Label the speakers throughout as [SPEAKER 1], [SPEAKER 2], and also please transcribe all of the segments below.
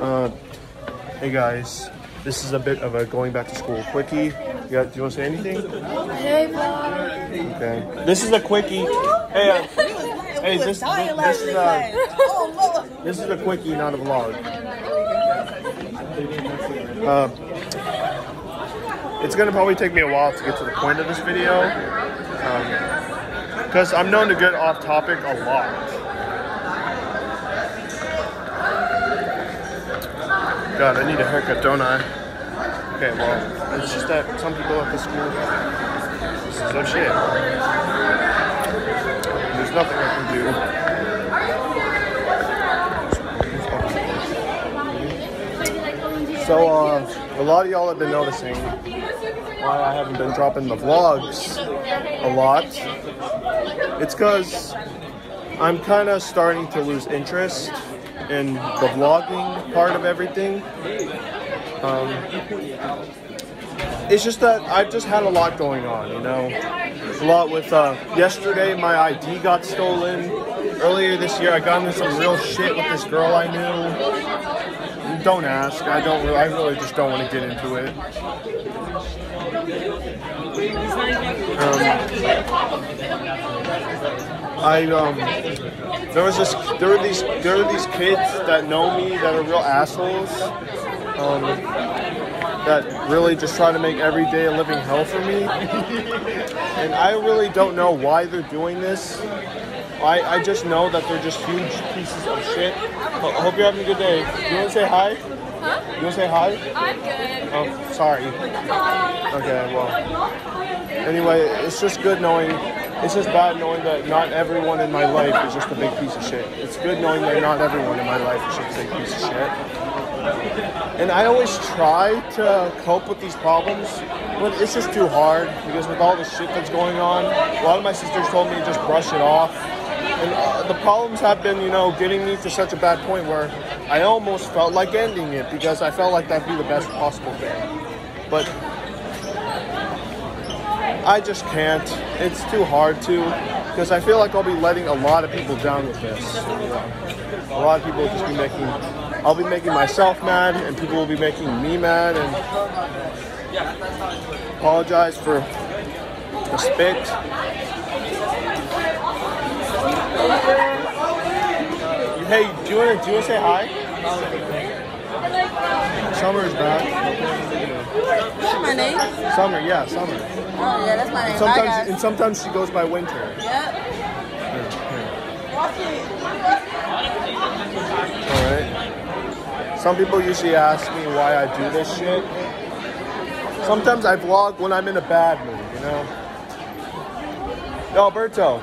[SPEAKER 1] Uh, hey guys, this is a bit of a going back to school quickie. You got, do you want to say anything?
[SPEAKER 2] Hey, vlog.
[SPEAKER 1] Okay. This is a quickie. Hey, uh, hey, this, this, this is a this is a quickie, not a vlog. Uh, it's gonna probably take me a while to get to the point of this video, because I'm known to get off topic a lot. God, I need a haircut, don't I? Okay, well, it's just that some people at the school, this is their shit. There's nothing I can do. So, uh, a lot of y'all have been noticing why I haven't been dropping the vlogs a lot. It's because I'm kind of starting to lose interest in the vlogging part of everything. Um, it's just that I've just had a lot going on, you know. A lot with uh, yesterday, my ID got stolen. Earlier this year, I got into some real shit with this girl I knew. Don't ask. I don't. Really, I really just don't want to get into it. Um, I um, there was this. There were these. There were these kids that know me that are real assholes. Um, that really just try to make every day a living hell for me. and I really don't know why they're doing this. I, I just know that they're just huge pieces of shit. I hope you're having a good day. You want to say hi?
[SPEAKER 2] Huh?
[SPEAKER 1] You want to say hi?
[SPEAKER 2] I'm good.
[SPEAKER 1] Oh, sorry. Okay, well. Anyway, it's just good knowing, it's just bad knowing that not everyone in my life is just a big piece of shit. It's good knowing that not everyone in my life is just a big piece of shit. And I always try to cope with these problems, but it's just too hard because with all the shit that's going on, a lot of my sisters told me to just brush it off. And uh, the problems have been, you know, getting me to such a bad point where I almost felt like ending it because I felt like that'd be the best possible thing. But I just can't. It's too hard to because I feel like I'll be letting a lot of people down with this. A lot of people will just be making, I'll be making myself mad and people will be making me mad and apologize for the spit. Hey, do you want to do you want to say hi? Summer's back.
[SPEAKER 2] What's my name?
[SPEAKER 1] Summer, yeah, Summer.
[SPEAKER 2] Oh, yeah, that's my name. Bye,
[SPEAKER 1] Sometimes
[SPEAKER 2] guys.
[SPEAKER 1] and sometimes she goes by Winter.
[SPEAKER 2] Yep.
[SPEAKER 1] All Some people usually ask me why I do this shit. Sometimes I vlog when I'm in a bad mood, you know. Yo, Alberto,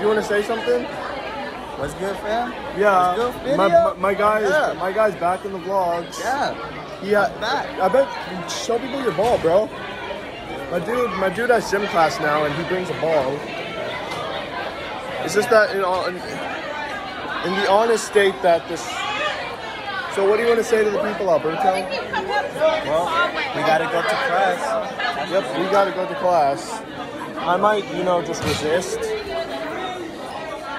[SPEAKER 1] you want to say something?
[SPEAKER 3] What's good, fam?
[SPEAKER 1] Yeah,
[SPEAKER 3] What's good,
[SPEAKER 1] my, my, my guy is
[SPEAKER 3] Yeah.
[SPEAKER 1] my guy's back in the vlogs.
[SPEAKER 3] Yeah.
[SPEAKER 1] Yeah,
[SPEAKER 3] back.
[SPEAKER 1] I bet show people your ball, bro. My dude, my dude has gym class now, and he brings a ball. It's just that in, all- in, in the honest state that this. So, what do you want to say to the people, Alberto?
[SPEAKER 3] Well, we gotta go to class.
[SPEAKER 1] Yep, we gotta go to class. I might, you know, just resist.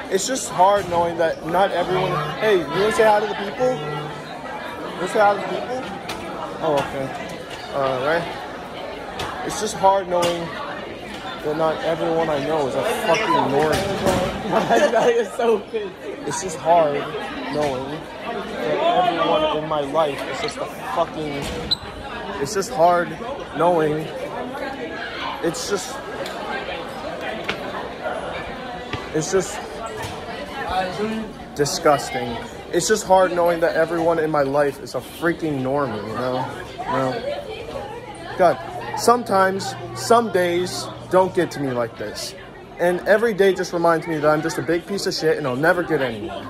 [SPEAKER 1] It's just hard knowing that not everyone. Hey, you wanna say hi to the people? You wanna say hi to the people? Oh, okay. All right. It's just hard knowing that not everyone I know is a fucking normie.
[SPEAKER 3] that is so good.
[SPEAKER 1] It's just hard knowing everyone in my life is just a fucking. It's just hard knowing. It's just. It's just disgusting. It's just hard knowing that everyone in my life is a freaking normie, you know? You know? God, sometimes, some days don't get to me like this. And every day just reminds me that I'm just a big piece of shit and I'll never get anywhere.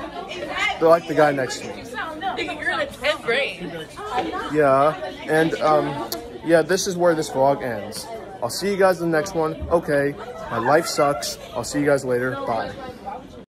[SPEAKER 1] They're like the guy next to me.
[SPEAKER 2] You're in the 10th grade.
[SPEAKER 1] Yeah, and um, yeah, this is where this vlog ends. I'll see you guys in the next one. Okay, my life sucks. I'll see you guys later. Bye.